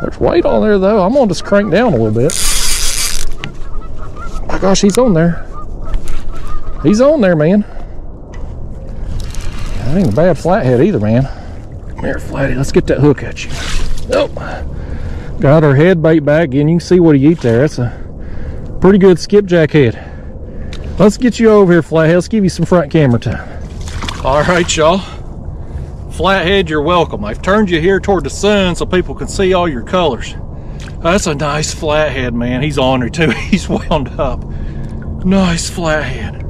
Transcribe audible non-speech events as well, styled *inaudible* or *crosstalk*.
There's weight on there though. I'm gonna just crank down a little bit. My gosh, he's on there. He's on there, man. That ain't a bad flathead either, man. Come here, flatty. Let's get that hook at you. Oh, got our head bait back in. You can see what he eat there. That's a pretty good skipjack head. Let's get you over here, flathead. Let's give you some front camera time. All right, y'all. Flathead, you're welcome. I've turned you here toward the sun so people can see all your colors. That's a nice flathead, man. He's on there too. *laughs* He's wound up. Nice flathead.